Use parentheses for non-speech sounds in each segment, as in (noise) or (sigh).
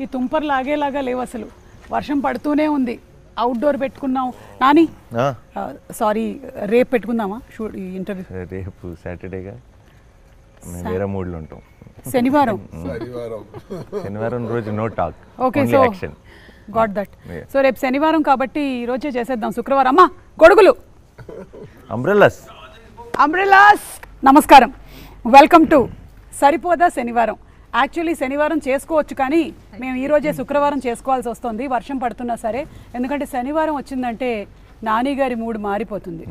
ఈ తుంపర్ లాగేలాగా లేవు అసలు. వర్షం పడుతూనే ఉంది. అవుట్డోర్ పెట్టుకున్నాం నాని ఆ, సారీ రేపు పెట్టుకుందామా? షూ ఈ ఇంటర్వ్యూ రేపు సాటర్డేగా? వేరే మూడ్లో ఉంటాం. శనివారం. (laughs) శనివారం. శనివారం రోజు no talk okay so got that. So రేపు శనివారం కాబట్టి ఈ రోజే చేసేద్దాం. శుక్రవారం. అమ్మా గొడుగులు. అంబ్రెల్లాస్ అంబ్రెలాస్ నమస్కారం. Welcome to Saripodhaa Sanivaaram. Actually శనివారం చేసుకోవచ్చు కానీ మేము ఈ రోజే శుక్రవారం చేసుకోవాల్సి వస్తుంది. వర్షం పడుతున్నా సరే. ఎందుకంటే శనివారం వచ్చిందంటే నాని గారి మూడు మారిపోతుంది.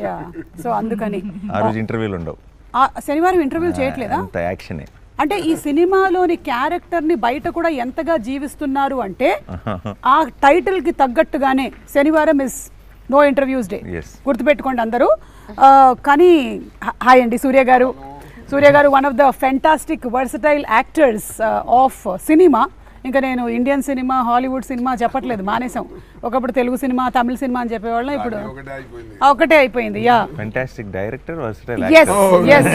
యా. సో అందుకని. ఆ రోజు ఇంటర్వ్యూలు ఉండవు. ఆ శనివారం ఇంటర్వ్యూ చేయట్లేదా? యాక్షనే. అంటే ఈ సినిమాలోని క్యారెక్టర్ని బయట కూడా ఎంతగా జీవిస్తున్నారు అంటే (laughs) ఆ టైటిల్కి తగ్గట్టుగానే శనివారం ఇస్ నో ఇంటర్వ్యూస్ డే. గుర్తుపెట్టుకోండి అందరూ. కానీ హాయ్ అండి సూర్య గారు. Surya garu, one of the fantastic versatile actors uh, of uh, cinema, ఇంకా నేను ఇండియన్ సినిమా హాలీవుడ్ సినిమా చెప్పట్లేదు మానేసాం ఒకప్పుడు తెలుగు సినిమా తమిళ సినిమా అని చెప్పేవాళ్ళం ఇప్పుడు. ఒకటే అయిపోయింది. ఆ, ఒకటే అయిపోయింది yeah. Fantastic director versatile S S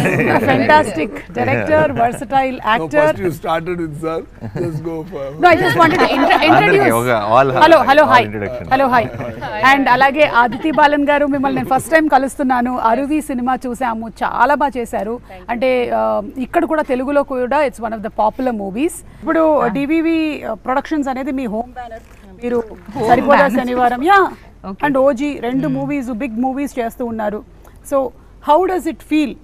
fantastic director versatile No, actor first you started with sir. Just go for. No, I just wanted to (laughs) introduce. And అలాగే ఆదితి బాలన్ గారు మిమ్మల్ని నేను ఫస్ట్ టైం కలుస్తున్నాను. అరువి సినిమా చూసాము చాలా బాగా చేశారు. అంటే ఇక్కడ కూడా తెలుగులో కూడా it's one of the popular movies ఇప్పుడు డివివి ప్రొడక్షన్స్ అనేది మీ హోమ్ బ్యానర్ మీరు Saripodhaa Sanivaaram? Yeah and OG రెండు మూవీస్ బిగ్ మూవీస్ చేస్తూ ఉన్నారు. So how does it feel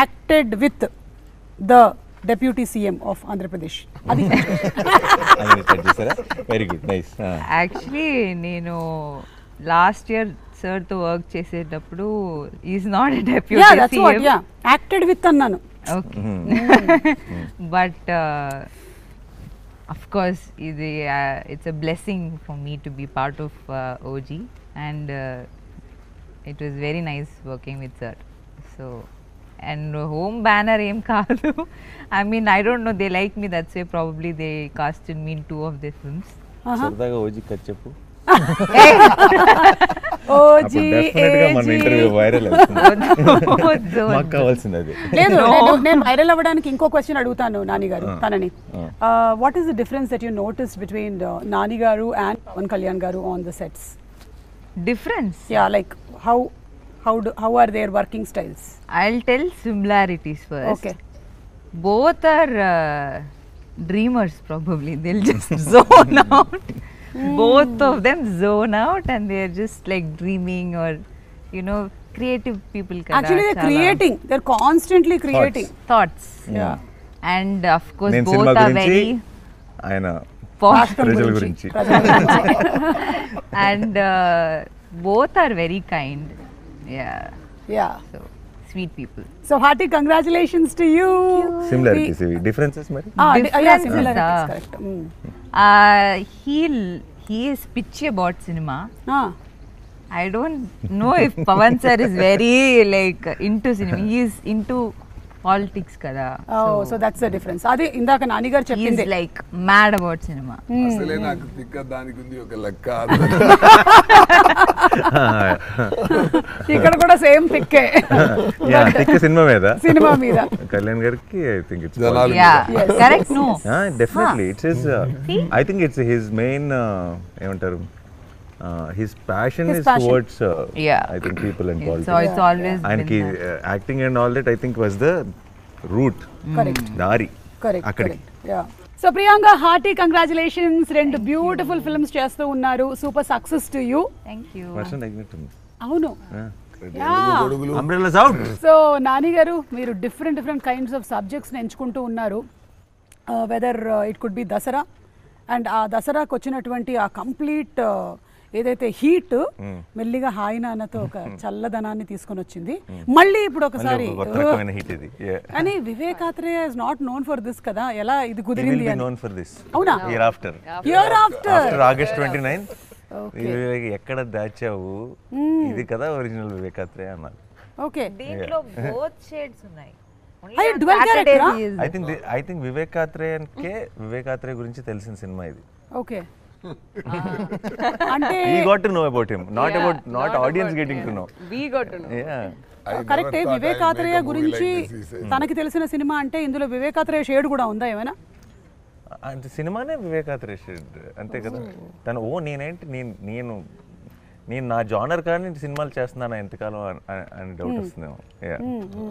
acted with the deputy CM of Andhra Pradesh అది. Very good nice actually నేను last year సార్తో work చేసేటప్పుడు is not yeah deputy that's what yeah acted with అన్నాను. Okay but (laughs) of course ఇది it's a blessing for me to be part of OG and it was very nice working with sir so and home banner ఏం కాదు. I mean I don't know they like me that's way probably they cast in mean two of the films సరదాగా OG cut చెప్పు. (laughs) OG అప్పుడు డెఫినెట్గా మన interview (laughs) viral మాకు కావాల్సింది అది. లేదు నేను వైరల్ అవ్వడానికి ఇంకో క్వశ్చన్ అడుగుతాను నాని గారు తనని. What is the difference that you notice between Nani garu and Pawan Kalyan garu on the sets difference yeah like how how how are their working styles I'll tell similarities first. Okay. Both are uh, dreamers, probably. They'll just (laughs) zone out. Both of them zone out and they're just like dreaming or, you know, creative people. kada, actually they chala creating they are constantly creating Thoughts. Yeah. And of course, నేను both cinema are గురించి very. ఆయన posh. రాష్ట్రం ప్రజల గురించి గురించి. ప్రజల గురించి and uh, both are very kind. Yeah. Yeah So, sweet people. So hearty congratulations to you similarities ఇవి డిఫరెన్సెస్ మరి Differences, similarities ah. Correct Uh, he'll, he is pitchy about cinema. I don't know if Pavan sir is very like into cinema. He is into politics kada. So that's the difference అదే ఇందాక నాని గారు he is చెప్పింది. like mad about cinema. అసలే నాకు తిక్క దానికి ఉంది ఒక లెక్క (laughs) ఇక్కడ కూడా సేమ్ పిక్కే థిక్ (laughs) సినిమా మీద. సినిమా మీద. కళ్యాణ్ గారికి I think it's Yes. correct. No. Definitely it's I think it's his main ఏమంటారు his passion His is passion. Towards. I think people and So politics it's always ఆయనకి. Acting and all that I think was the route correct దారి correct అక్కడికి so Priyanka hearty congratulations రెండు beautiful films చేస్తూ ఉన్నారు. Super success to you అవును. So Nani గారు మీరు different different kinds of సబ్జెక్ట్స్ని ఎంచుకుంటూ ఉన్నారు. Whether it could be Dasara and ఆ దసరాకు వచ్చినటువంటి ఆ కంప్లీట్ ఏదైతే హీట్ మెల్లిగా హాయి నాన్నతో ఒక చల్లదనాన్ని తీసుకొని వచ్చింది. మళ్ళీ ఇప్పుడు ఒకసారి కానీ Vivek Athreya is not known for this కదా. ఎలా ఇది కుదిరింది అని? నోన్ ఫర్ దిస్ అవునా? Year after year after after August twenty nine ఎక్కడ దాచావు? ఇది కదా ఒరిజినల్ వివేకాత్రేయ అన్నారు ఓకే (laughs) దీంట్లో both shades ఉన్నాయి. ఐ థింక్ ఐ థింక్ వివేకాత్రేయన్కే వివేకాత్రేయ గురించి తెలిసిన సినిమా ఇది. ఓకే (laughs) అంటే ఈ got to know about him not about not audience getting to know We got to know. Never కరెక్టే thought I'll వివేకాత్రేయ గురించి. తనకి తెలిసిన సినిమా అంటే ఇందులో వివేకాత్రేయ షేడ్ కూడా ఉందా ఏమైనా? అంటే సినిమానే వివేకాత్రేష్ అంతే కదా. తను ఓ నేనేంటి నేను నేను నేను నా జానర్ కానీ సినిమాలు చేస్తున్నాను ఎంతకాలం అని- అని- అని డౌట్ వస్తుందేమో. Yeah.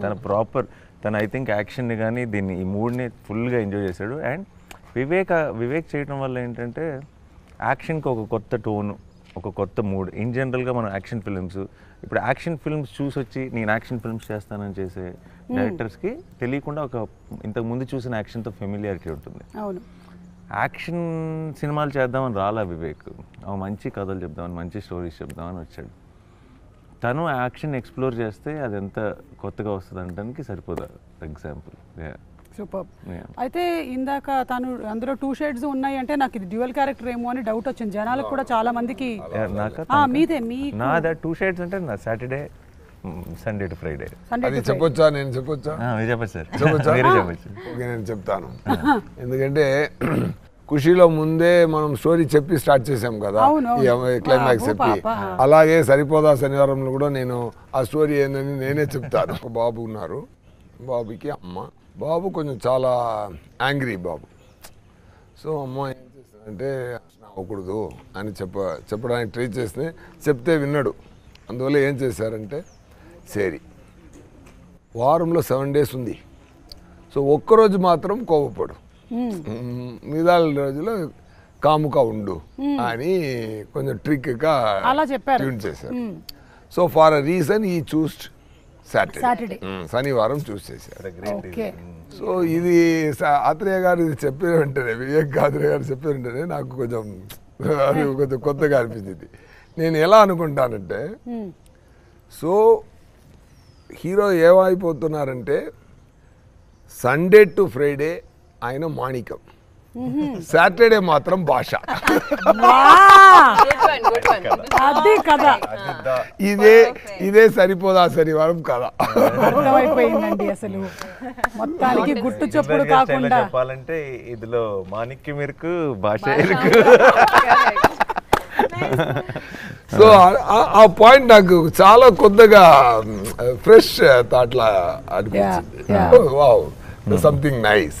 తన ప్రాపర్ తను ఐ థింక్ యాక్షన్ని కానీ దీన్ని ఈ మూడ్ని ఫుల్గా ఎంజాయ్ చేశాడు. అండ్ వివేక్ వివేక్ చేయడం వల్ల ఏంటంటే యాక్షన్కి ఒక కొత్త టోన్ ఒక కొత్త మూడ్. ఇన్ జనరల్గా మనం యాక్షన్ ఫిల్మ్స్ ఇప్పుడు యాక్షన్ ఫిల్మ్స్ చూసి వచ్చి నేను యాక్షన్ ఫిల్మ్స్ చేస్తానని చేసే డైరెక్టర్స్కి తెలియకుండా ఒక ఇంతకు ముందు చూసిన యాక్షన్తో ఫెమిలియారిటీ ఉంటుంది. అవును. యాక్షన్ సినిమాలు చేద్దామని రాలా వివేక్. ఆ మంచి కథలు చెప్దామని మంచి స్టోరీస్ చెప్దామని వచ్చాడు. తను యాక్షన్ ఎక్స్ప్లోర్ చేస్తే అది ఎంత కొత్తగా వస్తుంది అనడానికి సరిపోదా ఎగ్జాంపుల్? సూపర్. అయితే ఇందాక తను అందులో టూ షేడ్స్ ఉన్నాయి అంటే నాకు ఇది డ్యూయల్ క్యారెక్టర్ ఏమో అని డౌట్ వచ్చింది. జనాలకు కూడా చాలా మందికి మీదే మీ నాదా టూ షేడ్స్ అంటే నా సాటర్డే సండే టు ఫ్రైడే అది చెప్పొచ్చా? నేను చెప్పొచ్చా? చెప్పచ్చు ఓకే నేను చెప్తాను. (laughs) ఎందుకంటే ఖుషీలో ముందే మనం స్టోరీ చెప్పి స్టార్ట్ చేసాం కదా. క్లైమాక్స్ చెప్పి. పాప. అలాగే సరిపోదా శనివారంలో కూడా నేను ఆ స్టోరీ ఏందని నేనే చెప్తాను. ఒక బాబు ఉన్నారు. బాబుకి అమ్మ. బాబు కొంచెం చాలా యాంగ్రీ బాబు. సో అమ్మ ఏం చేస్తానంటే అవ్వకూడదు అని చెప్ప చెప్పడానికి ట్రై చేస్తే చెప్తే విన్నాడు. అందువల్ల ఏం చేశారంటే సరి వారంలో సెవెన్ డేస్ ఉంది. సో ఒక్కరోజు మాత్రం కోపపడు. మిగతా రోజులు కాముగా ఉండు అని కొంచెం ట్రిక్గా అలా చెప్పారు. చేశారు. సో ఫార్ అ రీజన్ ఈ చూస్ట్ సాటర్డే. Saturday. శనివారం చూస్ చేశారు సో ఇది స- ఆత్రేయ గారు ఇది చెప్పిన వెంటనే వివేక్ ఆత్రేయ గారు చెప్పిన వెంటనే నాకు కొంచెం అది కొంచెం కొత్తగా అనిపించింది నేను ఎలా అనుకుంటానంటే సో హీరో ఏమైపోతున్నారంటే సండే టు ఫ్రైడే ఆయన మాణికం. సాటర్డే మాత్రం భాష. అది కథ. ఇదే ఇదే సరిపోదా శనివారం కదా అర్థమైపోయిందండి అసలు. మొత్తానికి గుట్టు చప్పుడు కాకుండా. చెప్పాలంటే ఇదిలో మాణిక్య మిరుకు భాష సో (laughs) ఆ- ఆ పాయింట్ నాకు చాలా కొత్తగా ఫ్రెష్ థాట్ లా అనిపించింది. వావ్ సంథింగ్ నైస్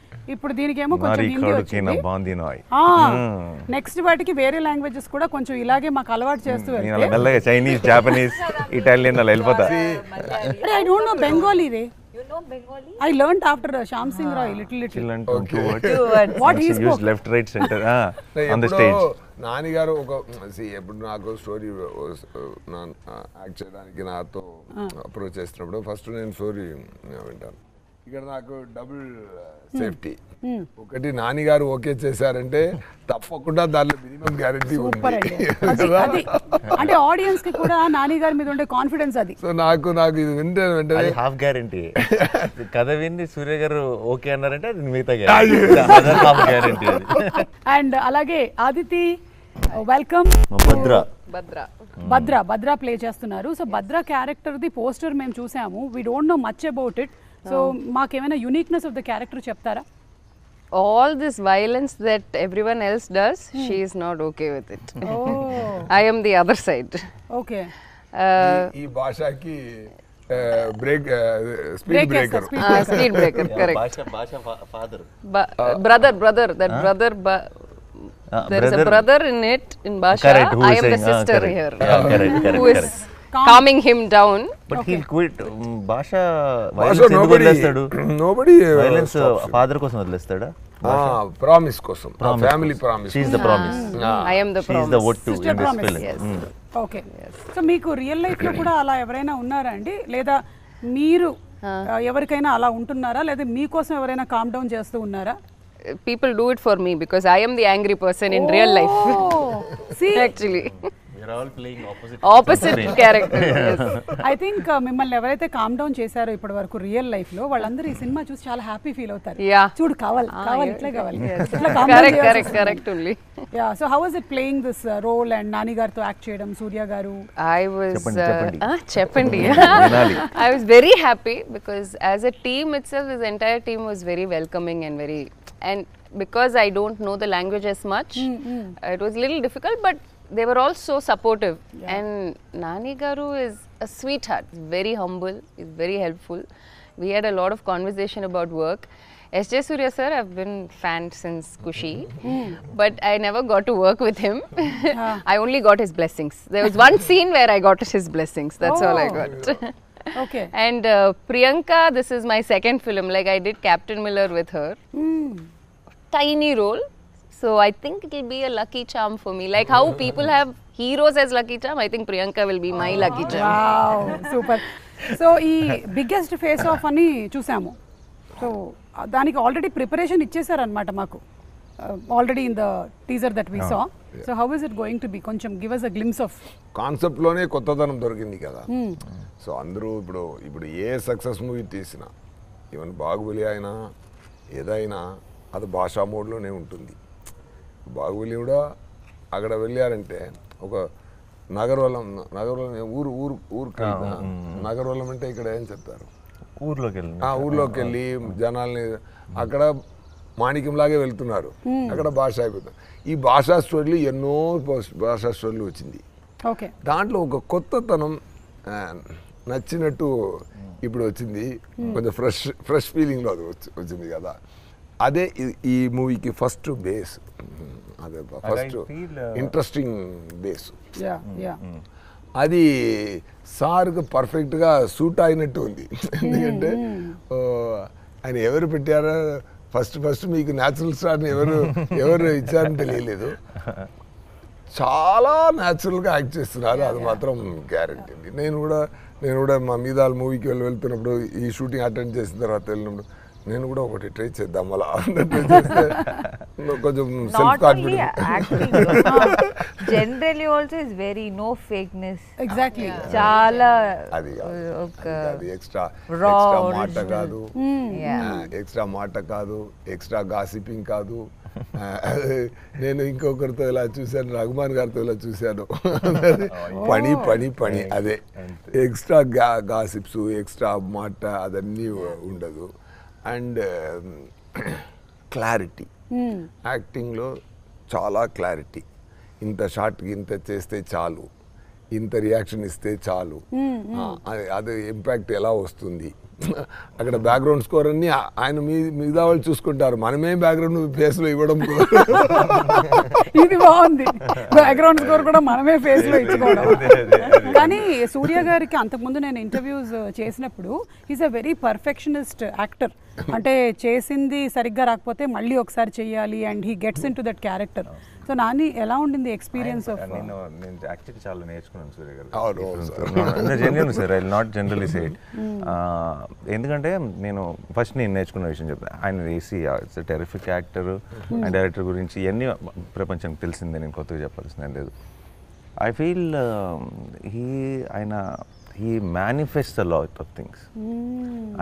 ఇప్పుడు దీనికేమో కొంచెం హిందీ వచ్చింది. నెక్స్ట్ వాటికి వేరే లాంగ్వేజెస్ కూడా కొంచెం ఇలాగే మాకు అలవాటు చేస్తూ మెల్లగా చైనీస్ జాపనీస్ ఇటాలియన్ అలా వెళ్ళిపోతా. ఐ డోంట్ నో బెంగాలీ రే. You know Bengali? I learn after Shyam Singh Roy little little what he uses spoke left right centre on the stage నాన్నగారు ఒక see, ఎప్పుడు నాకు స్టోరీ యాక్ట్ చేయడానికి నాతో అప్రోచ్ చేసినప్పుడు ఫస్ట్ నేను స్టోరీ వింటాను. ఇక్కడ నాకు డబుల్ సేఫ్టీ. ఒకటి నాన్నగారు ఓకే చేశారంటే తప్పకుండా దానిలో మినిమం గ్యారంటీ ఉంది. అంటే ఆడియన్స్కి కూడా నాని గారి మీద ఉండే కాన్ఫిడెన్స్ అది. సో నాకు నాకు ఇది వింటే వెంటనే హాఫ్ గ్యారంటీ (laughs) కథ విని సూర్య గారు ఓకే అన్నారంటే అది మిగతా గ్యారంటీ హాఫ్ గ్యారంటీ అది. (laughs) అండ్ అలాగే Aditi welcome Bhadra. Badra. Bhadra Bhadra play చేస్తున్నారు. So Bhadra character the poster మేము చూసాము. We don't know much about it so మాకేమైనా యునిక్నెస్ ఆఫ్ ద క్యారెక్టర్ చెప్తారా All this violence that everyone else does, she is not okay with it. I am the other side. Okay Uh, ఈ భాషకి break speed Break breaker uh, speed breaker, correct. భాష father Ba- brother, brother, that brother. Ba- Ah, there is a brother- in it in Basha. Correct, I am the saying, ah, sister correct. here, Yeah, correct, correct, who is correct. Calming him down. But he quit భాష వదిలేస్తాడు? Nobody violence father కోసం వదిలేస్తాడా? Promise కోసం. Family promise she the promise I am the she the promise. What to in this film yes. Okay so మీకు real లైఫ్లో కూడా అలా ఎవరైనా ఉన్నారా అండి? లేదా మీరు ఆ, ఎవరికైనా అలా ఉంటున్నారా? లేదా మీకోసం ఎవరైనా కామ్ డౌన్ చేస్తూ ఉన్నారా? Uh, People do it for me because I am the angry person in real (laughs) I think మిమ్మల్ని ఎవరైతే కామ్ డౌన్ చేశారో ఇప్పటి వరకు రియల్ లైఫ్లో వాళ్ళందరూ ఈ సినిమా చూసి చాలా హ్యాపీ ఫీల్ అవుతారు. చూడు కావాలి Ah, కావాలి. ఇట్లే. Yeah so how is it playing this role and Nani గారితో యాక్ట్ చేయడం సూర్య గారు I was. చెప్పండి, uh, ah. I was very happy because as a team itself, this entire team was very welcoming and very. And because I don't know the language as much, it was a little difficult, but they were all so supportive. And Nani Garu is a sweetheart, He's very humble, he's very helpful. We had a lot of conversation about work. S.J. Surya sir, I've been fan since Kushi, but I never got to work with him. (laughs) I only got his blessings. There was one scene where I got his blessings. That's all I Oh. got. (laughs) okay. and uh, Priyanka, this is my second film. Like I did Captain Miller with her. Tiny role. So I think it will be a lucky charm for me. Like how people have heroes as lucky charm, I think Priyanka will be my lucky charm. Super so ఈ biggest face off అని చూసాము. So దానికి already preparation ఇచ్చేసారనమాట మాకు. Already in the teaser that we saw so how is it going to be కొంచెం give us a glimpse of కాన్సెప్ట్లోనే కొత్తదనం దొరికింది కదా. సో అందరూ ఇప్పుడు ఇప్పుడు ఏ సక్సెస్ మూవీ తీసినా ఈవెన్ బాహుబలి అయినా ఏదైనా అది భాషా మోడ్లోనే ఉంటుంది. బాహుబలి కూడా అక్కడ వెళ్ళారంటే ఒక నగరవలం నగరవలం ఊరు ఊరు ఊరు నగరవలం అంటే ఇక్కడ ఏం చెప్తారు? ఊర్లోకి వెళ్ళి. ఆ ఊర్లోకి వెళ్ళి జనాల్ని అక్కడ మాణిక్యంలాగే వెళ్తున్నారు. అక్కడ భాష అయిపోతుంది. ఈ భాషా స్టోరీలు ఎన్నో భాష- స్టోరీలు వచ్చింది. ఓకే. దాంట్లో ఒక కొత్తతనం నచ్చినట్టు ఇప్పుడు వచ్చింది. కొంచెం ఫ్రెష్ ఫ్రెష్ ఫీలింగ్లో అది వచ్చి- వచ్చింది కదా. అదే ఈ- మూవీకి ఫస్ట్ బేస్ అదే first interesting base yeah yeah అది సార్కు పర్ఫెక్ట్గా సూట్ అయినట్టు ఉంది. ఎందుకంటే ఓ, ఆయన ఎవరు పెట్టారో ఫస్ట్ ఫస్ట్ మీకు న్యాచురల్ స్టార్ని ఎవరు ఎవరు ఇచ్చారని తెలియలేదు. చాలా న్యాచురల్గా యాక్ట్ చేస్తున్నారు అది మాత్రం గ్యారంటీ అండి నేను కూడా నేను కూడా మా మీద మూవీకి వెళ్ళి వెళ్తున్నప్పుడు ఈ షూటింగ్ అటెండ్ చేసిన తర్వాత వెళ్ళినప్పుడు నేను కూడా ఒకటి ట్రై చేద్దాం అలా ట్రై చేస్తే కొంచెం self acting, generally also is very no fakeness. Exactly చాలా అది అది ఎక్స్ట్రా raw, ఎక్స్ట్రా మాట original. కాదు. ఎక్స్ట్రా మాట కాదు ఎక్స్ట్రా గాసిపింగ్ కాదు. నేను ఇంకొకరితో ఇలా చూశాను రఘుమాన్ గారితో ఇలా చూశాను. పని పని పని అదే. ఎక్స్ట్రా గా గాసిప్స్ ఎక్స్ట్రా మాట అదన్నీ ఉండదు. అండ్ క్లారిటీ యాక్టింగ్లో చాలా క్లారిటీ ఇంత షార్ట్కి ఇంత చేస్తే చాలు. ఇంత రియాక్షన్ ఇస్తే చాలు. ఆ, అది- అది ఇంపాక్ట్ ఎలా వస్తుంది? అక్కడ బ్యాక్గ్రౌండ్ స్కోర్ అన్ని ఆయన మీ మిగతా వాళ్ళు చూసుకుంటారు. మనమే బ్యాక్గ్రౌండ్ ఫేస్లో ఇవ్వడం కుదరదు. ఇది బాగుంది. బ్యాక్గ్రౌండ్ స్కోర్ కూడా మనమే ఫేస్లో ఇచ్చుకోవడం. కానీ సూర్య గారికి అంతకుముందు నేను ఇంటర్వ్యూస్ చేసినప్పుడు is a very perfectionist actor అంటే చేసింది సరిగ్గా రాకపోతే మళ్ళీ ఒకసారి చెయ్యాలి and he gets in to that character so Nani ఎలా ఉండింది ఎక్స్పీరియన్స్ ఆఫ్ నేను నేను యాక్చువల్లీ చాలా నేర్చుకున్నాను సూర్య గారు. అవును, అవును sir. Genuine sir I not generally side ఎందుకంటే నేను ఫస్ట్ నేను నేర్చుకున్న విషయం చెప్తాను ఆయన AC it's terrific actor and director గురించి ఇవన్నీ ప్రపంచానికి తెలిసిందే నేను కొత్తగా చెప్పాల్సిన లేదు. ఐ ఫీల్ హీ ఆయన he manifest a lot of things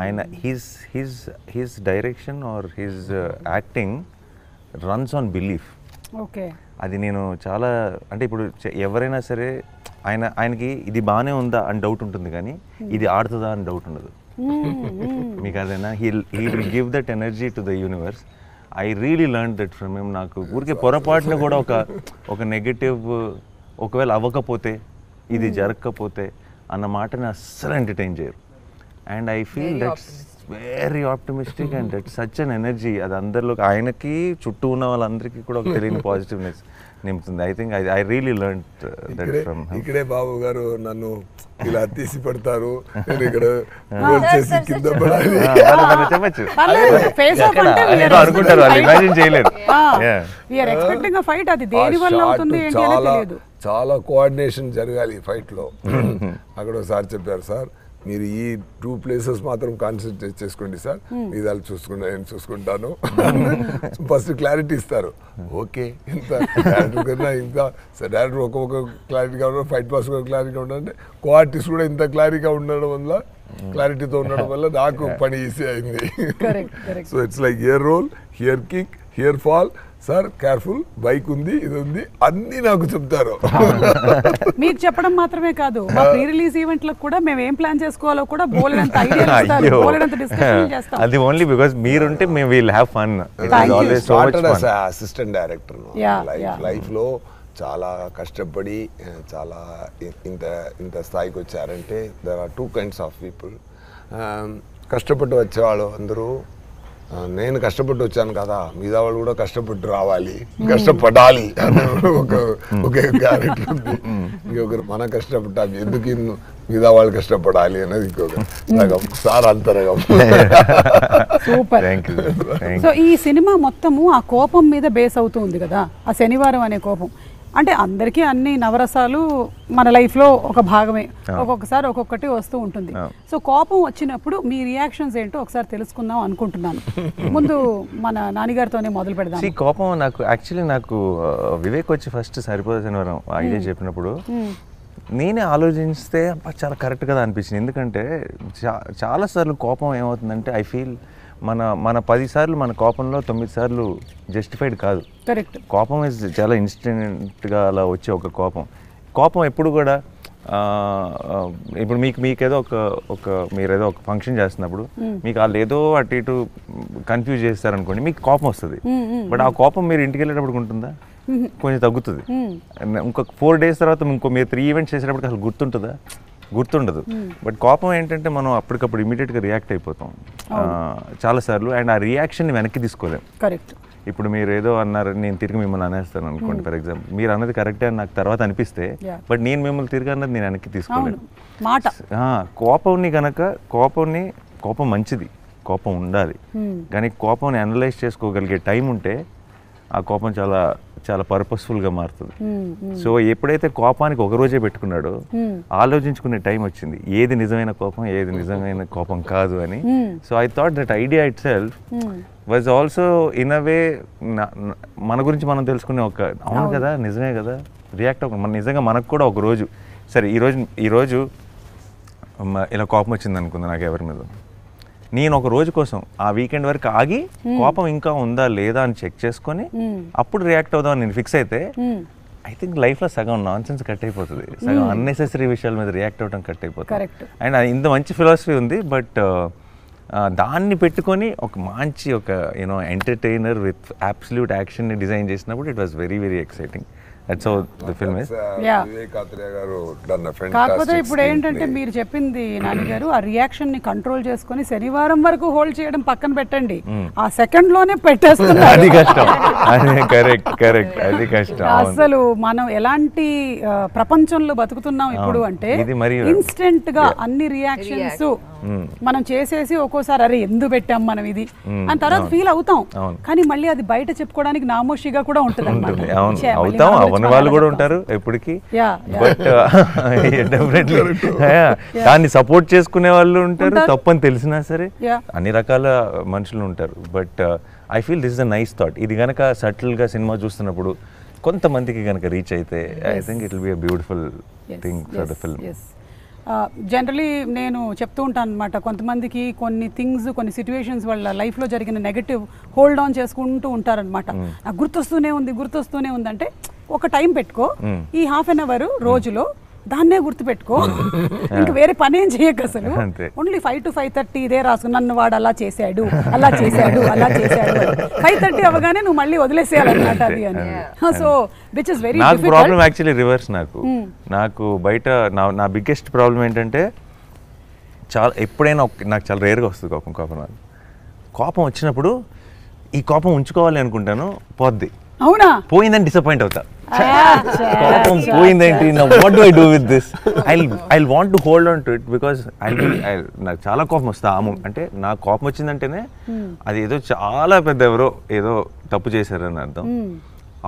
ఆయన his his his direction or his acting runs on belief okay. అది నేను చాలా అంటే ఇప్పుడు ఎవరైనా సరే ఆయన ఆయనకి ఇది బాగానే ఉందా అని డౌట్ ఉంటుంది కానీ ఇది ఆడుతుందా అని డౌట్ ఉండదు. మీకు అదేనా? He he will give that energy to the universe I really learn that from him నాకు ఊరికే పొరపాటున కూడా ఒక ఒక నెగటివ్ ఒకవేళ అవ్వకపోతే ఇది జరగకపోతే అన్న మాటని అస్సలు ఎంటర్టైన్ చేయరు. And I feel that's very optimistic and that such an energy అది అందరిలో ఆయనకి చుట్టూ ఉన్న వాళ్ళందరికీ కూడా ఒక తెలియని పాజిటివ్నెస్ నింపుతుంది. I think I really learn that ఇక్కడే ఫ్రమ్ ఇక్కడే బాబు గారు నన్ను ఇలా తీసి పెడతారు నేను ఇక్కడ చేసి కింద పడాలి. చెప్పచ్చు. అనుకుంటారు వాళ్ళు ఇమాజిన్ అ ఫైట్ అది దేని వల్ల అవుతుంది చాలా చాలా కోఆర్డినేషన్ జరగాలి ఫైట్లో. (laughs) అక్కడ ఒకసారి చెప్పారు సార్ మీరు ఈ టూ ప్లేసెస్ మాత్రం కాన్సన్ట్రేట్ చేసుకోండి సార్. ఇదాలు చూసుకుంటా నేను చూసుకుంటాను. (laughs) ఫస్ట్ క్లారిటీ ఇస్తారు. ఓకే ఇంత డైరెక్టర్ కన్నా ఇంకా సార్ డైరెక్టర్ ఒక్కొక్క క్లారిటీ కావాలి ఫైట్ పాస్ కూడా క్లారిటీగా ఉండాలంటే కో ఆర్టిస్ట్ కూడా ఇంత క్లారిటీగా ఉండడం వల్ల క్లారిటీతో ఉండడం వల్ల నాకు (laughs) పని ఈజీ అయింది. So it's like here roll here kick here fall sir careful bike ఉంది ఇది ఉంది అన్నీ నాకు చెప్తారు. మీకు చెప్పడం మాత్రమే కాదు మా ప్రీ రిలీజ్ ఈవెంట్లకు కూడా మేము ఏం ప్లాన్ చేసుకోవాలో కూడా బోలెడంత (laughs) ఐడియాలు ఇస్తారు అయ్యో బోలెడంత డిస్కషన్ (laughs) చేస్తాం అది ఓన్లీ బికాస్ మీరుంటే మేము will have fun. Always so much started fun assistant director life. లైఫ్లో చాలా కష్టపడి ఆ, చాలా ఇంత ఇంత స్థాయికి వచ్చారంటే there are two kinds of people కష్టపడి వచ్చేవాళ్ళు అందరూ నేను కష్టపడి వచ్చాను కదా మిగతా వాళ్ళు కూడా కష్టపడి రావాలి కష్టపడాలి అనే ఒక ఒక క్యారెక్టర్ ఉంది. ఇంకొకరు మనం కష్టపడాలి ఎందుకు ఇన్ని మిగతా వాళ్ళు కష్టపడాలి అనేది ఇంకొక రకం సార్ అంతరకం సూపర్. సో ఈ సినిమా మొత్తము ఆ కోపం మీద బేస్ అవుతూ ఉంది కదా ఆ శనివారం అనే కోపం. అంటే అందరికీ అన్ని నవరసాలు మన లైఫ్లో ఒక భాగమే. ఒక్కొక్కసారి ఒక్కొక్కటి వస్తూ ఉంటుంది. సో కోపం వచ్చినప్పుడు మీ రియాక్షన్స్ ఏంటో ఒకసారి తెలుసుకుందాం అనుకుంటున్నాను. (laughs) ముందు మన నాన్నగారితోనే మొదలు పెడదాం సి కోపం నాకు యాక్చువల్లీ నాకు వివేక్ వచ్చి ఫస్ట్ సరిపోదు శనివారం ఐడియా చెప్పినప్పుడు. నేనే ఆలోచిస్తే చాలా కరెక్ట్ కదా అనిపించింది. ఎందుకంటే చాలాసార్లు కోపం ఏమవుతుందంటే ఐ ఫీల్ మన మన పది సార్లు మన కోపంలో తొమ్మిది సార్లు జస్టిఫైడ్ కాదు. కరెక్ట్ కోపం ఇస్ చాలా ఇన్స్టెంట్గా అలా వచ్చే ఒక కోపం. కోపం ఎప్పుడు కూడా ఇప్పుడు మీకు మీకేదో ఒక ఒక మీరు ఏదో ఒక ఫంక్షన్ చేస్తున్నప్పుడు మీకు వాళ్ళు ఏదో అటు ఇటు కన్ఫ్యూజ్ చేస్తారనుకోండి మీకు కోపం వస్తుంది. బట్ ఆ కోపం మీరు ఇంటికి వెళ్ళేటప్పుడు ఉంటుందా కొంచెం తగ్గుతుంది. ఇంకొక ఫోర్ డేస్ తర్వాత ఇంకో మీరు త్రీ ఈవెంట్స్ చేసేటప్పుడు అసలు గుర్తుంటుందా? గుర్తుండదు. బట్ కోపం ఏంటంటే మనం అప్పటికప్పుడు ఇమీడియట్గా రియాక్ట్ అయిపోతాం. చాలాసార్లు అండ్ ఆ రియాక్షన్ని వెనక్కి తీసుకోలేం. కరెక్ట్. ఇప్పుడు మీరు ఏదో అన్నారు నేను తిరిగి మిమ్మల్ని అనేస్తాను అనుకోండి ఫర్ ఎగ్జాంపుల్. మీరు అన్నది కరెక్టే అని నాకు తర్వాత అనిపిస్తే. బట్ నేను మిమ్మల్ని తిరిగి అన్నది నేను వెనక్కి తీసుకోలేను. కోపంని గనక కోపంని కోపం మంచిది. కోపం ఉండాలి. కానీ కోపంని అనలైజ్ చేసుకోగలిగే టైం ఉంటే ఆ కోపం చాలా చాలా పర్పస్ఫుల్గా మారుతుంది. సో ఎప్పుడైతే కోపానికి ఒక రోజే పెట్టుకున్నాడో ఆలోచించుకునే టైం వచ్చింది. ఏది నిజమైన కోపం ఏది నిజమైన కోపం కాదు అని. So I thought that idea itself was also in a way మన గురించి మనం తెలుసుకునే ఒక అవును కదా నిజమే కదా రియాక్ట్ అవ్వ మన నిజంగా మనకు కూడా ఒక రోజు. సరే ఈరోజు ఈరోజు ఇలా కోపం వచ్చింది అనుకుంది నాకు ఎవరి మీద. నేను ఒక రోజు కోసం ఆ వీకెండ్ వరకు ఆగి కోపం ఇంకా ఉందా లేదా అని చెక్ చేసుకొని అప్పుడు రియాక్ట్ అవుదాం అని నేను ఫిక్స్ అయితే ఐ థింక్ లైఫ్లో సగం నాన్ సెన్స్ కట్ అయిపోతుంది సగం అన్నెసెసరీ విషయాల మీద రియాక్ట్ అవ్వడం కట్ అయిపోతుంది. అండ్ ఇంత మంచి ఫిలాసఫీ ఉంది బట్ దాన్ని పెట్టుకొని ఒక మంచి ఒక you know entertainer with absolute యాక్షన్ని design చేసినప్పుడు it was very very exciting that's how the film is Athreya garu a కాకపోతే ఇప్పుడు ఏంటంటే. మీరు చెప్పింది నాన్నగారు ఆ రియాక్షన్ని కంట్రోల్ చేసుకొని శనివారం వరకు హోల్డ్ చేయడం పక్కన పెట్టండి. ఆ సెకండ్లోనే పెట్టేస్తున్నారు. అది కష్టం. అది కరెక్ట్ కరెక్ట్ అది కష్టం. అసలు మనం ఎలాంటి ప్రపంచంలో బతుకుతున్నాం ఇప్పుడు. అంటే ఇది మరి- ఇన్స్టెంట్గా అన్ని రియాక్షన్స్ మనం చేసేసి ఒక్కోసారి అరే ఎందుకు పెట్టాం మనం ఇది? అని తర్వాత ఫీల్ అవుతాం. కానీ మళ్ళీ అది బయట చెప్పుకోవడానికి నామోషిగా కూడా ఉంటుంది. అవుతాం. అవని వాళ్ళు కూడా ఉంటారు ఎప్పటికీ. (laughs) దాన్ని సపోర్ట్ చేసుకునే వాళ్ళు ఉంటారు. తప్పని తెలిసినా సరే. అన్ని రకాల మనుషులు ఉంటారు. But I feel this the nice thought ఇది గనక సటిల్గా సినిమా చూస్తున్నప్పుడు కొంతమందికి గనక రీచ్ అయితే I think it will be a beautiful thing for the film generally నేను చెప్తూ ఉంటాను అనమాట కొంతమందికి కొన్ని థింగ్స్ కొన్ని సిచ్యువేషన్స్ వాళ్ళ లైఫ్లో జరిగిన నెగటివ్ హోల్డ్ ఆన్ చేసుకుంటూ ఉంటారనమాట నాకు గుర్తొస్తూనే ఉంది గుర్తొస్తూనే ఉంది అంటే ఒక టైం పెట్టుకో. ఈ హాఫ్ అన్ అవర్ రోజులో దాన్నే గుర్తుపెట్టుకో. (laughs) ఇంక వేరే పని ఏం చేయకు అసలు. Only five to five thirty ఇదే రాసు. నన్ను వాడు అలా చేశాడు అలా చేశాడు అలా చేశాడు. ఫైవ్ థర్టీ అవగానే నువ్వు మళ్ళీ వదిలేసేయాలన్నమాట అది అని. సో విచ్ ఇస్ వెరీ నాకు ప్రాబ్లం యాక్చువల్లీ రివర్స్ నాకు. నాకు బయట నా నా బిగ్గెస్ట్ ప్రాబ్లం ఏంటంటే చాలా ఎప్పుడైనా నాకు చాలా రేర్గా వస్తుంది కోపం కోపం కోపం వచ్చినప్పుడు ఈ కోపం ఉంచుకోవాలి అనుకుంటాను పోద్ది. అవునా? పోయిందని డిసప్పాయింట్ అవుతా. కోపం పోయిందేంటి what do I do with this I I want to hold on to it because I నాకు చాలా కోపం వస్తా అంటే నాకు కోపం వచ్చిందంటేనే అది ఏదో చాలా పెద్ద ఎవరో ఏదో తప్పు చేశారని అర్థం.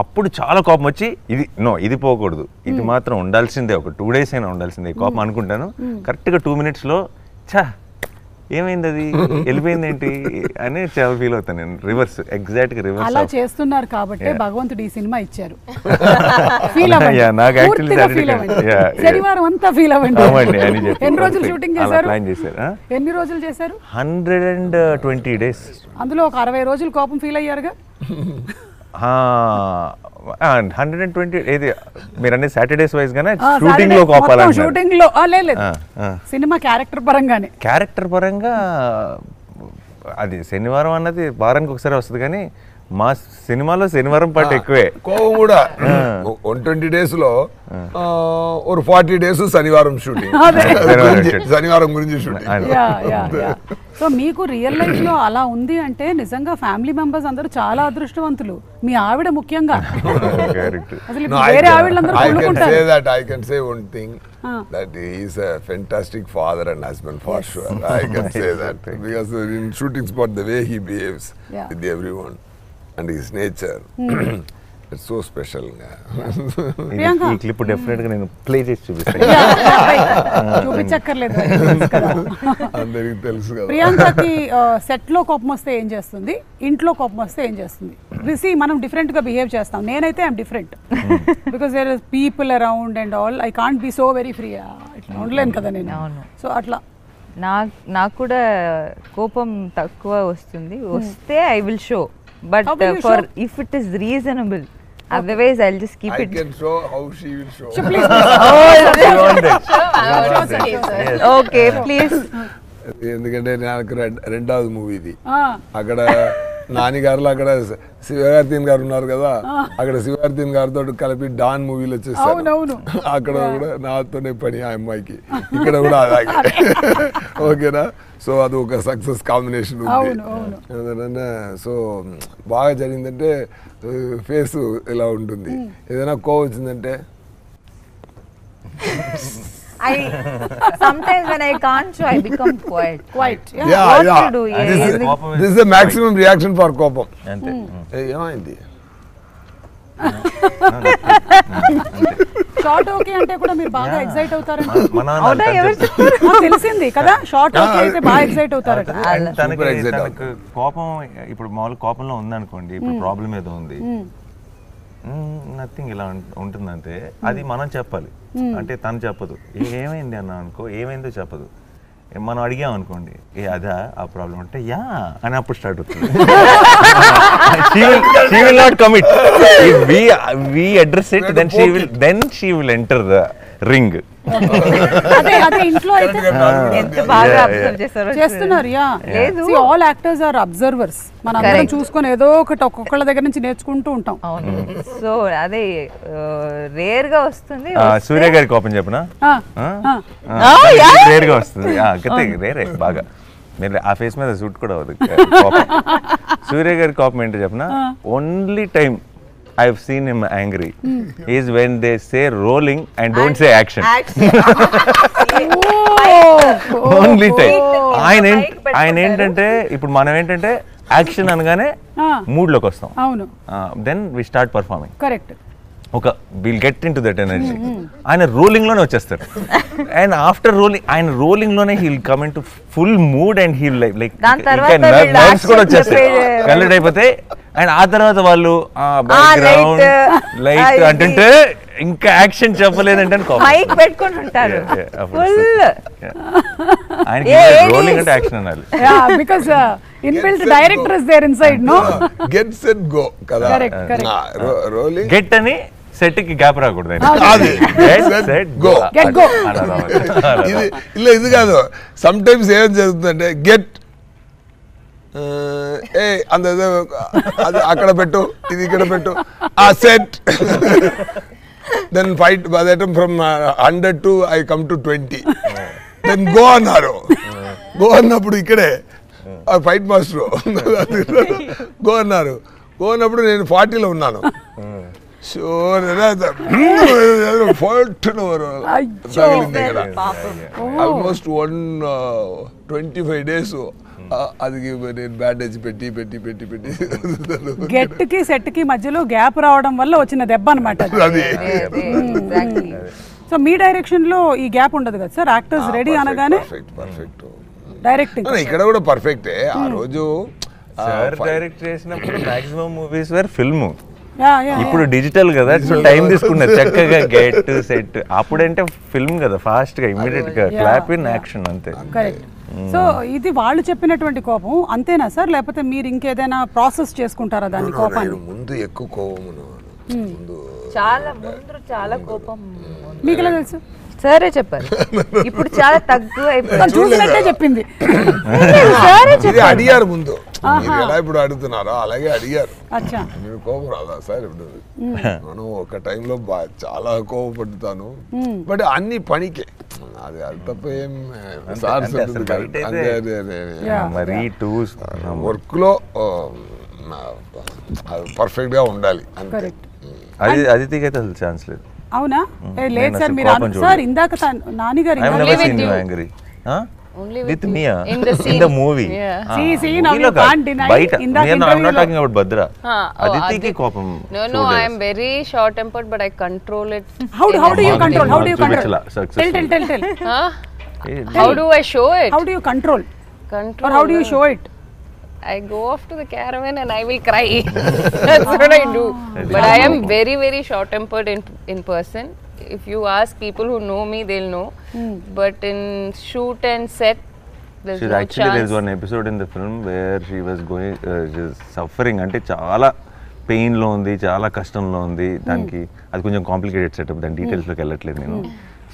అప్పుడు చాలా కోపం వచ్చి ఇది నో ఇది పోకూడదు. ఇది మాత్రం ఉండాల్సిందే. ఒక టూ డేస్ అయినా ఉండాల్సిందే. కోపం అనుకుంటాను. కరెక్ట్గా టూ మినిట్స్లో ఛా ఏమైంది అది? వెళ్ళిపోయింది ఏంటి? అని చాలా ఫీల్ అవుతాను నేను. రివర్స్ ఎగ్జాక్ట్గా రివర్స్ అలా చేస్తున్నారు కాబట్టి భగవంతుడు ఈ సినిమా ఇచ్చారు. (laughs) ఫీల్. శనివారం అంతా ఫీల్ అవ్వండి. అవ్వండి అని చెప్పి (laughs) ఎన్ని రోజులు షూటింగ్ చేశారు? ప్లాన్ చేశారు? ఎన్ని రోజులు చేశారు? హండ్రెడ్ అండ్ ట్వంటీ డేస్ అందులో ఒక అరవై రోజులు కోపం ఫీల్ అయ్యారుగా? (laughs) హండ్రెడ్ అండ్ ట్వంటీ ఏది మీరు అన్ని సాటర్డేస్ వైజ్ గానే షూటింగ్లో షూటింగ్లో లేదు. సినిమా క్యారెక్టర్ పరంగానే. క్యారెక్టర్ పరంగా అది శనివారం అన్నది వారానికి ఒకసారి వస్తుంది కానీ మా సినిమాలో శనివారం పాటు ఎక్కువే. కోపం కూడా. వన్ ట్వంటీ డేస్లో ఒక ఫార్టీ డేస్ శనివారం షూటింగ్ శనివారం గురించి షూటింగ్ సో మీకు రియల్ లైఫ్లో అలా ఉంది అంటే నిజంగా ఫ్యామిలీ మెంబర్స్ అందరూ చాలా అదృష్టవంతులు. మీ ఆవిడ ముఖ్యంగా. Correct. అసలు No, ఇప్పుడు I వేరే can, ఆవిడలందరూ I can కొనుక్కుంటారు. say that I can say one thing Ah. that he is a fantastic father and husband for (laughs) nature, it's so special. ఇది- ప్రియాంక. ఈ క్లిప్ డెఫినెట్గా నేను ప్లే చేసి చూపిస్తాను. చూపించక్కర్లేదు (laughs) అందరికి తెలుసు కదా. ప్రియాంకకి సెట్లో కోపం వస్తే ఏం చేస్తుంది? ఇంట్లో కోపం వస్తే ఏం చేస్తుంది? రిసి మనం డిఫరెంట్గా బిహేవ్ చేస్తాం. నేనైతే I'm different because there is people around and all I can't be so very free ఇట్లా ఉండలేను కదా నేను. సో అట్లా. నా నాకు కూడా కోపం తక్కువ వస్తుంది. వస్తే I will show But How will you for show? If it is reasonable otherwise I just keep I it can show how she will show. (laughs) Okay please ఎందుకంటే నాకు రెం- రెండవది మూవీ ఇది ఆ, అక్కడ నానిగారులో అక్కడ శివగార్తీన్ గారు ఉన్నారు కదా అక్కడ శివగార్తీన్ గారితో కలిపి డాన్ మూవీలో అవునవును. అక్కడ కూడా నాతోనే పని ఆ అమ్మాయికి. ఇక్కడ కూడా అలాగే. (laughs) ఓకేనా? సో అది ఒక సక్సెస్ కాంబినేషన్ ఉంది. సో బాగా జరిగిందంటే ఫేస్ ఇలా ఉంటుంది. ఏదైనా కోవ వచ్చిందంటే (laughs) I sometimes when I can't show I become quiet quiet Yeah, what yeah. to do? This is- this is the maximum reaction for కోపం. అంతే. ఏమైంది షార్ట్ ఓకే అంటే కూడా మీరు బాగా ఎక్సైట్ అవుతారంట అవునా? ఎవరు తెలిసింది కదా. షార్ట్ ఓకే అయితే బాగా ఎక్సైట్ అవుతారట. తనకు కోపం ఇప్పుడు మామూలు కోపంలో ఉందనుకోండి ఇప్పుడు ప్రాబ్లం ఏదో ఉంది. నథింగ్ ఇలా ఉం- ఉంటుందంటే అది మనం చెప్పాలి. అంటే తను చెప్పదు. "ఏ- ఏమైంది అన్న అనుకో ఏమైందో చెప్పదు. మనం అడిగాం అనుకోండి ఏ అదా ఆ ప్రాబ్లం అంటే యా అని అప్పుడు స్టార్ట్ అవుతుంది. She will not commit we we address it then she will then she will enter the ring. చేస్తున్నారు యా లేదు. ఆల్ యాక్టర్స్ ఆర్ అబ్జర్వర్స్ మన. చూసుకొని ఏదో ఒకటి ఒక్కొక్కళ్ళ దగ్గర నుంచి నేర్చుకుంటూ ఉంటాం. సో అదే రేర్గా వస్తుంది సూర్య గారి కోపం చెప్పనా? ఆ, ఆ? ఆ. ఆ, రేర్గా వస్తుంది. రేరే బాగా. మీరు ఆ ఫేస్ మీద సూట్ కూడా అవ్వదు. కోపం. (laughs) సూర్య గారి కోపం ఏంటో చెప్పనా? Only time I have seen him angry is when they say rolling and don't say action only time ఆయన ఆయన ఏంటంటే ఇప్పుడు మనం ఏంటంటే యాక్షన్ అనగానే. మూడ్లోకి వస్తాం. అవును. Then we start performing correct ఒక will get in to that energy ఆయన రోలింగ్లోనే వచ్చేస్తారు. అండ్ ఆఫ్టర్ రోలింగ్ ఆయన రోలింగ్లోనే he'll come in to full mood and he'll like nerves కూడా వచ్చేస్తాయి. కల్లెడ్ అయిపోతాయి అండ్ ఆ తర్వాత వాళ్ళు బ్యాక్గ్రౌండ్ లైట్. అంటుంటే ఇంకా యాక్షన్ చెప్పలేదంటే. మైక్ పెట్టుకొని ఉంటారు. ఫుల్. ఆయనకి రోలింగ్. అంటే యాక్షన్ అనాలి yeah because inbuilt director is there inside no get set go కదా. రోలింగ్ గెట్ అని సెట్కి గ్యాప్ రాకూడదు. ఇది ఇలా ఇది కాదు. సమ్ టైమ్స్ ఏం జరుగుతుందంటే గెట్ ఏ అంత ఏదో అది అక్కడ పెట్టు ఇది ఇక్కడ పెట్టు. ఆ set. Then fight బదటం from hundred to I come to twenty then go అన్నారు గో అన్నప్పుడు ఇక్కడే. ఫైట్ మాస్టర్ గో అన్నారు గో అన్నప్పుడు నేను ఫార్టీలో ఉన్నాను. So almost one twenty five days అది నేను బ్యాండేజ్ పెట్టి పెట్టి పెట్టి పెట్టి గెట్కి సెట్కి మధ్యలో గ్యాప్ రావడం వల్ల వచ్చిన దెబ్బ అనమాట సో మీ డైరెక్షన్లో ఈ గ్యాప్ ఉండదు కదా సార్? యాక్టర్స్ రెడీ అనగానే పర్ఫెక్ట్ పర్ఫెక్ట్ డైరెక్టింగ్ ఇక్కడ కూడా పర్ఫెక్టే ఆ రోజు సార్ డైరెక్ట్ చేసినప్పుడు maximum movies were film ya ya ఇప్పుడు డిజిటల్ కదా సో టైం తీసుకున్నది చక్కగా గెట్ సెట్ అప్పుడంటే ఫిల్మ్ కదా ఫాస్ట్గా ఇమీడియట్గా. Clap in. యాక్షన్ అంతే. కరెక్ట్ సో ఇది వాళ్ళు చెప్పినటువంటి కోపం. అంతేనా సార్? లేకపోతే మీరు ఇంకేదైనా ప్రాసెస్ చేసుకుంటారా దాన్ని నేను కోపాన్ని? ముందు ఎక్కువ కోపం చాలా ముందు చాలా కోపం మీకు ఎలా తెలుసు? సరే చెప్పారు ఇప్పుడు చాలా తక్కువ అయిపోయింది. తను చూసినట్టే చెప్పింది. (laughs) సరే ఇది అడిగారు ముందు. మీరు ఎలా ఇప్పుడు అడుగుతున్నారో అలాగే అడిగారు. మీరు కోపం రాదా సార్ ఇప్పుడు? మనం ఒక టైంలో చాలా కోపపడుతాను బట్ అన్ని పనికే. అది అది తప్ప ఏం అదే అదే అదే. వర్క్లో పర్ఫెక్ట్గా ఉండాలి. అది అదితికి అయితే అసలు ఛాన్స్ లేదు. అవునా లేదు నేను సార్ మీరు. సార్ ఇందాక I you. Angry Only with with me you. In the in. The movie. బయట ఇందాక నేను I not talking about Bhadra. Oh, అదితికి కోపం No, no, I am very short tempered, but I control it. how do how do you మాకు control how do you control చూపించలా, tell successful. tell tell tell Huh? How do I show it? how do you control Control. I go off to the caravan and I will cry. That's what I do. But I am very, very short tempered in, in person. If you ask people who know me, they'll know. But in shoot and set, there's She's no actually chance. there's one episode in the film where she was going uh, she's suffering అంటే చాలా పెయిన్లో ఉంది చాలా కష్టంలో ఉంది దానికి అది కొంచెం complicated setup దాని డీటెయిల్స్లోకి వెళ్ళట్లేదు నేను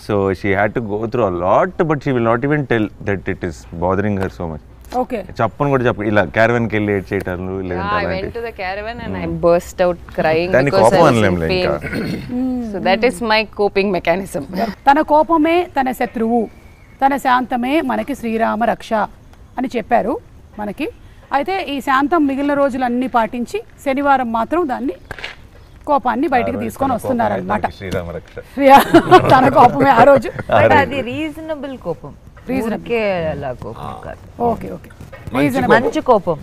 so she had to go through a lot but she will not even tell that it is bothering her so much okay. చెప్పను కూడా చెప్ప ఇలా క్యారవెన్కి వెళ్ళి ఏడ్ చేయటాలు Yeah, లేదంటే I went అలాంటి to the caravan and I burst out crying దాన్ని because I కోపం was in అనలేంలే ఇంకా. pain. so that is my coping mechanism. తన కోపమే తన శత్రువు తన శాంతమే మనకి శ్రీరామ రక్ష అని చెప్పారు మనకి. అయితే ఈ శాంతం మిగిలిన రోజులన్నీ పాటించి శనివారం మాత్రం దాన్ని కోపాన్ని బయటికి తీసుకొని వస్తున్నారనమాట శ్రీరామ రక్ష. (laughs) తన కోపమే ఆ రోజు. అది రీజనబుల్ కోపం. Okay okay. మంచి కోపం.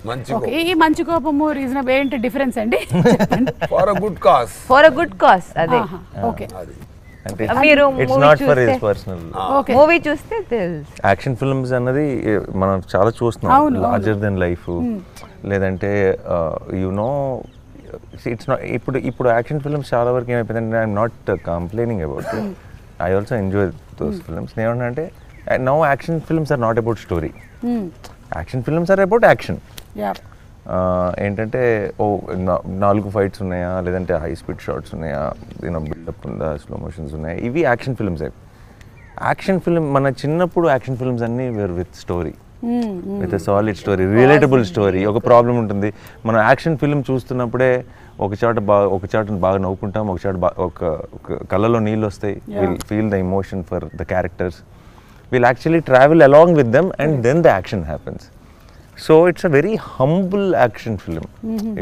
ఈ మంచి కోపము రీజనబుల్ ఏంటి డిఫరెన్స్ అండి? For a good cause for a good cause అదే. ఓకే. అది. అంటే మీరు it's movie not for his చూస్తే- పర్సనల్ ఓకే. మూవీ చూస్తే తెలుసు. యాక్షన్ ఫిల్మ్స్ అన్నది మనం చాలా చూస్తున్నాం. లార్జర్ దెన్ లైఫ్ లేదంటే యు నో ఇట్స్ నాట్ ఇప్పుడు ఇప్పుడు యాక్షన్ ఫిల్మ్స్ చాలా వరకు ఏమైపోయిందంటే I'm not complaining about I also enjoy those films నేనేమంటే no action films are not about story action films are about action ఏంటంటే ఓ నాలుగు ఫైట్స్ ఉన్నాయా? లేదంటే హై స్పీడ్ షాట్స్ ఉన్నాయా? యూనో బిల్డప్ ఉందా? స్లో మోషన్స్ ఉన్నాయా? ఇవి యాక్షన్ ఫిల్మ్స్ యాక్షన్ ఫిల్మ్ మన చిన్నప్పుడు యాక్షన్ ఫిల్మ్స్ అన్నీ were with story with solid story relatable story ఒక ప్రాబ్లం ఉంటుంది. మనం యాక్షన్ ఫిల్మ్ చూస్తున్నప్పుడే ఒక చాట బాగా ఒక చాట బాగా నవ్వుకుంటాం. ఒక చాట బా- ఒక కళ్ళలో నీళ్ళు వస్తాయి. Will feel the emotion for the characters will actually travel along with them and then the action happens so it's a very humble action film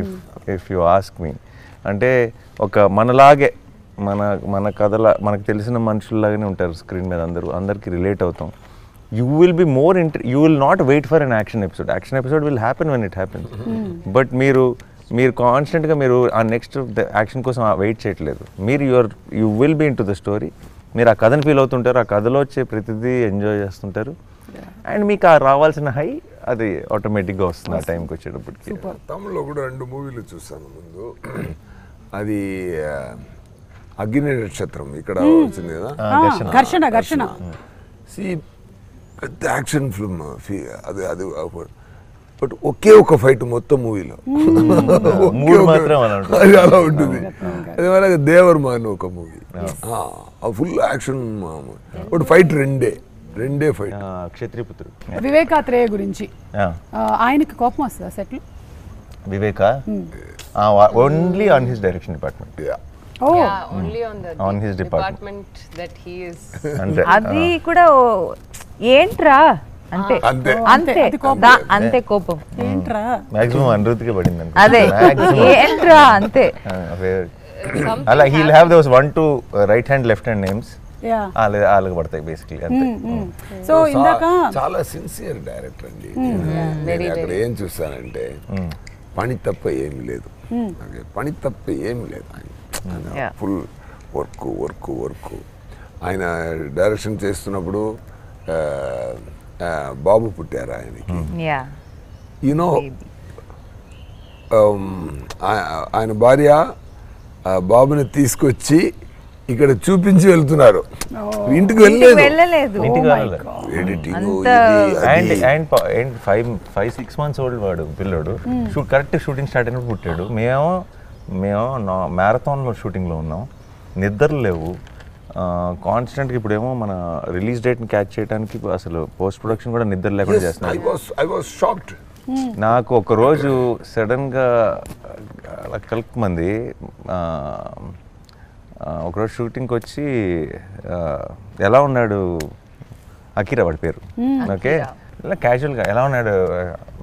if if you ask me అంటే ఒక మనలాగే మన మన కథల మనకు తెలిసిన మనుషుల్లాగానే ఉంటారు స్క్రీన్ మీద అందరూ అందరికి రిలేట్ అవుతాం. You will be more inter you will not wait for an action episode action episode will happen when it happen but మీరు మీరు కాన్స్టెంట్గా మీరు ఆ నెక్స్ట్ యాక్షన్ కోసం వెయిట్ చేయట్లేదు. మీరు your you will be into the story మీరు ఆ కథను ఫీల్ అవుతుంటారు ఆ కథలో వచ్చే ప్రతిదీ ఎంజాయ్ చేస్తుంటారు. అండ్ మీకు ఆ రావాల్సిన హై అది ఆటోమేటిక్గా వస్తుంది ఆ టైంకి వచ్చేటప్పటికి. తమిళ్ళో కూడా రెండు మూవీలు చూసాను ముందు. అది అగ్ని నక్షత్రం. ఇక్కడ వచ్చింది కదా? ఘర్షణ. ఘర్షణ ఘర్షణ. సి పెద్ద యాక్షన్ ఫిల్మ్. అది అది బట్ ఒకే ఒక ఫైట్ మొత్తం మూవీలో. మూడు మాత్రం అలా ఉంటుంది. అది అలా ఉంటుంది. అదే మరి దేవర్ అని ఒక movie. Full action but fight రెండే. రెండే ఫైట్. ఆ, క్షత్రియపుత్రుడు వివేకాత్రేయ గురించి. ఆయనకి కోపం వస్తుందా సెట్లు? వివేక? Only on his direction department. అంటే అది కూడా ఓ- ఏంట్రా? అంతే. అంతే. అంతే. అది కోపం. దా- అంతే కోపం. ఏంట్రా? మాక్సిమం అనురుతికే పడింది. అదే. ఏంట్రా? అంతే. అలా he'll have those one two right hand left hand names ya. వాళ్ళకి పడతాయి బేసిక్లీ అంతే. సో ఇందాక చాలా సిన్సియర్ డైరెక్టర్ అండి. నేను అక్కడ ఏం చూస్తానంటే పని తప్ప ఏమి లేదు. పని తప్ప ఏమి లేదు. ఆయన. ఫుల్ వర్క్ వర్క్ వర్క్ ఆయన డైరెక్షన్ చేస్తున్నప్పుడు ఆ, బాబు పుట్టారు ఆయనకి. Yeah. You know Baby. ఆయన భార్య బాబుని తీసుకొచ్చి ఇక్కడ చూపించి వెళ్తున్నారు. ఇంటికి ఇంటికి వెళ్ళలేదు. Five five six months old వాడు పిల్లోడు. షూట్ కరెక్ట్ షూటింగ్ స్టార్ట్ అయినప్పుడు పుట్టాడు. మేము మేము మ్యారథాన్లో షూటింగ్లో ఉన్నాం. నిద్రలు లేవు కాన్స్టెంట్గా ఇప్పుడేమో మన రిలీజ్ డేట్ని క్యాచ్ చేయడానికి అసలు పోస్ట్ ప్రొడక్షన్ కూడా నిద్ర లేకుండా ఐ చేస్తున్నాం వాస్ ఐ వాస్ షాక్డ్ నాకు ఒక రోజు సడన్గా అలా కలుపుమంది ఒకరోజు షూటింగ్కి వచ్చి ఎలా ఉన్నాడు అకీరా వాడి పేరు. ఓకే? ఇలా క్యాజువల్గా ఎలా ఉన్నాడు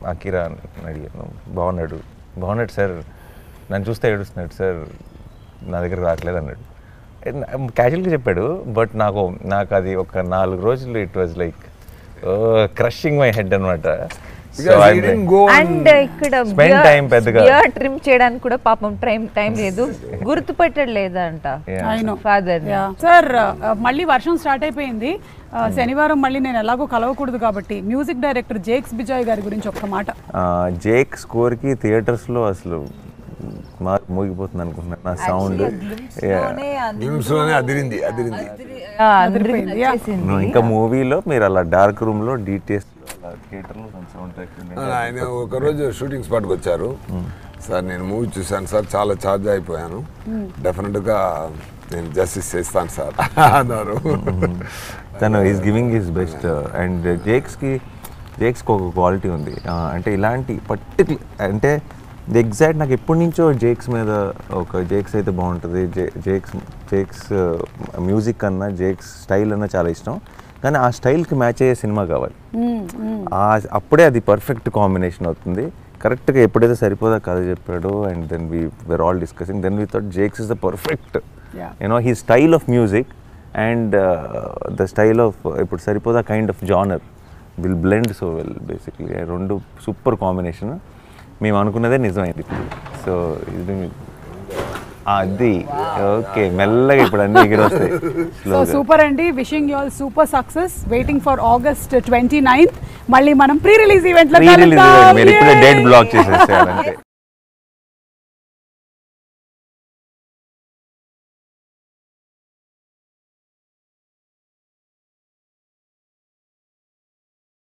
అకీరా అని అడిగాను. బాగున్నాడు. బాగున్నాడు సార్. నన్ను చూస్తే ఏడుస్తున్నాడు సార్. నా దగ్గర రావట్లేదు అన్నాడు. క్యాజువల్గా చెప్పాడు బట్ నాకు నాకు అది ఒక నాలుగు రోజులు it was like crushing my head అనమాట అండ్ ఇక్కడ. ట్రిమ్ చేయడానికి కూడా పాపం టైం టైం లేదు. (laughs) గుర్తుపెట్టడు లేదంట. Yeah. I know. Father sir మళ్ళీ వర్షం స్టార్ట్ అయిపోయింది. ఆ, శనివారం మళ్ళీ నేను ఎలాగో కలవకూడదు కాబట్టి మ్యూజిక్ డైరెక్టర్ జేక్స్ బిజాయ్ గారి గురించి ఒక్క మాట. ఆ, జేక్ స్కోర్కి థియేటర్స్లో అసలు మా మోగిపోతుంది అనుకుంటున్నాను నా సౌండ్. నిమ్స్లోనే అదిరింది అదిరింది. ఇంకా మూవీలో మీరు అలా డార్క్ రూమ్లో డీటెయిల్స్ థియేటర్లో సౌండ్ ఆయన ఒకరోజు షూటింగ్ స్పాట్కి వచ్చారు. సార్ నేను మూవీ చూశాను సార్ చాలా ఛార్జ్ అయిపోయాను. డెఫినెట్గా నేను జస్టిస్ చేస్తాను సార్ అన్నారు. తను is giving his best and జేక్స్కి జేక్స్కి ఒక క్వాలిటీ ఉంది. అంటే ఇలాంటి పర్టికులర్ అంటే ఎగ్జాక్ట్ నాకు ఎప్పటి నుంచో జేక్స్ మీద ఒక జేక్స్ అయితే బాగుంటుంది. జే జేక్స్ జేక్స్ మ్యూజిక్ కన్నా జేక్స్ స్టైల్ అన్నా చాలా ఇష్టం. కానీ ఆ స్టైల్కి మ్యాచ్ అయ్యే సినిమా కావాలి. ఆ- అప్పుడే అది పర్ఫెక్ట్ కాంబినేషన్ అవుతుంది. కరెక్ట్గా ఎప్పుడైతే సరిపోదా కథ చెప్పాడో and then we were all discussing then we thought Jakes is the perfect. You know he style of music and the style of ఇప్పుడు Saripodhaa kind of genre will blend so well basically రెండు super combination మేము అనుకున్నదే నిజమైంది. So ఇది అది. Okay మెల్లగా ఇప్పుడు అన్ని ఎగిరి వస్తాయి. సో సూపర్ అండి. Wishing you all super success waiting for August twenty ninth మళ్ళీ మనం ప్రీ రిలీజ్ ఈవెంట్లో! Date block చేసేసేయాలంటే